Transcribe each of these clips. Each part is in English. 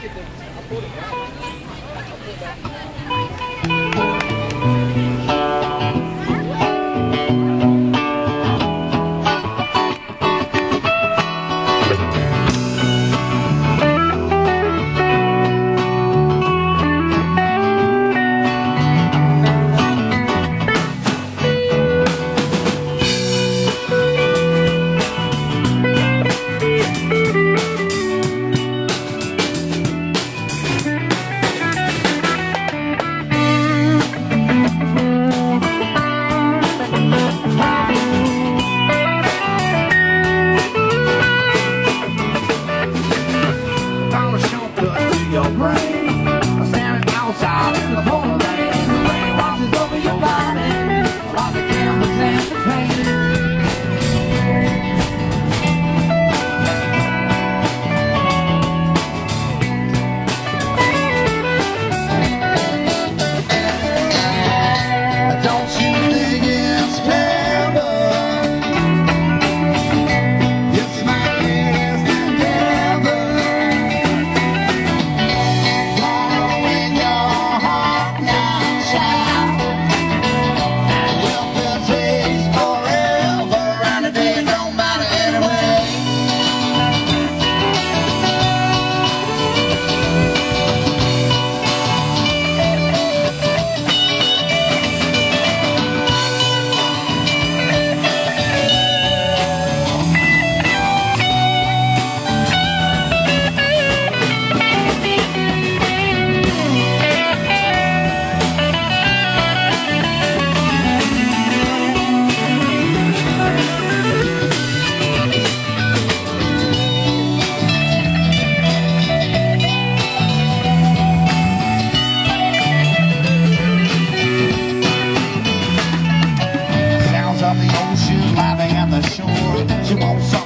Thank you. Shore. She wants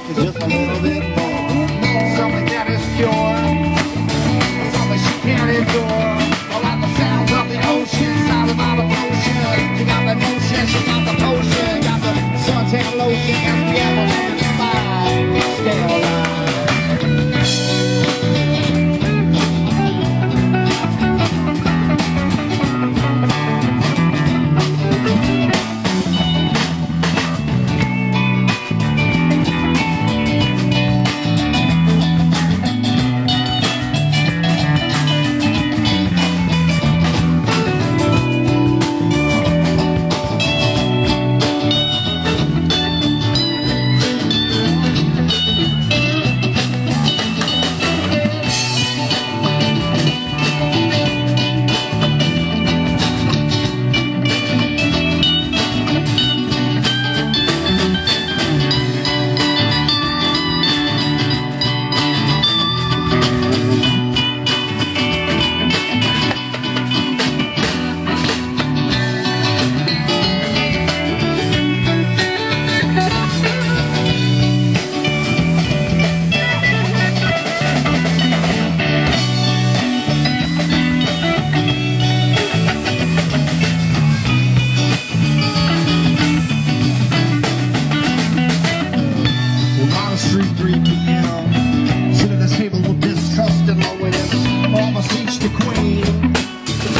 the queen.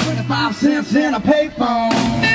25 cents in a payphone.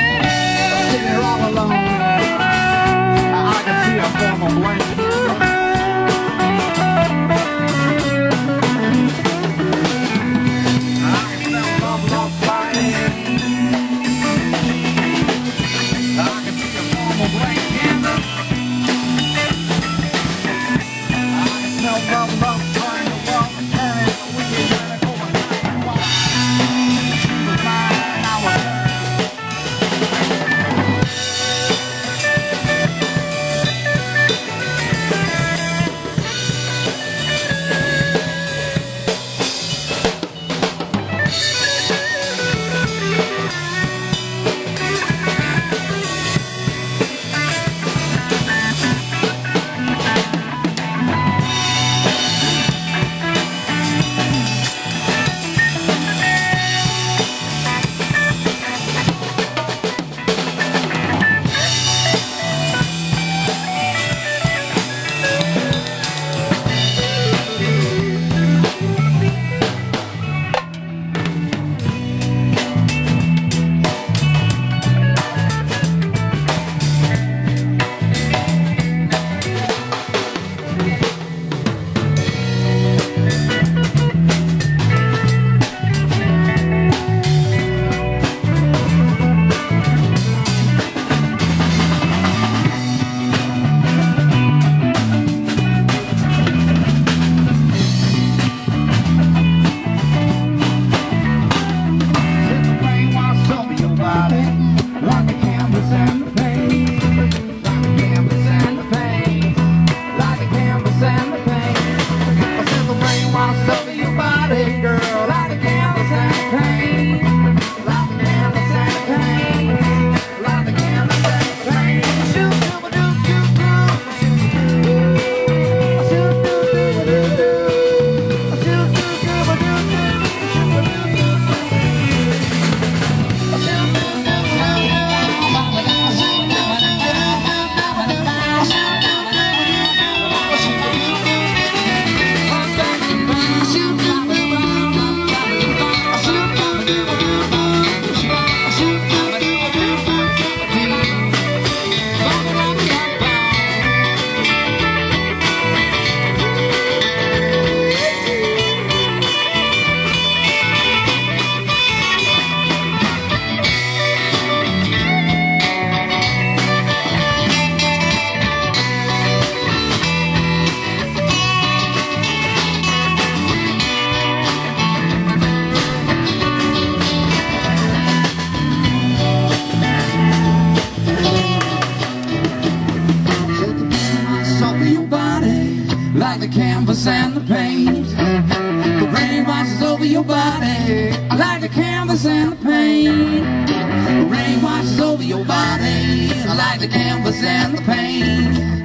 I like the canvas and the paint.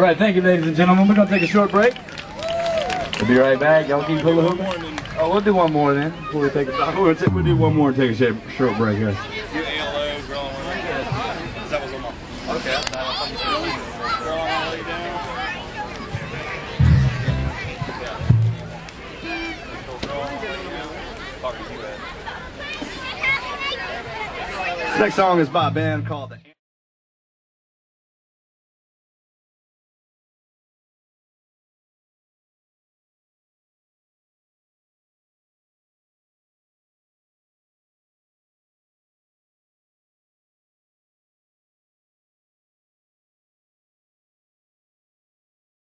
All right, thank you, ladies and gentlemen. We're gonna take a short break. We'll be right back. Y'all keep hula hooping. Oh, we'll do one more then. Before we take a, we'll, take, we'll do one more and take a short, short break here. This next song is by a band called the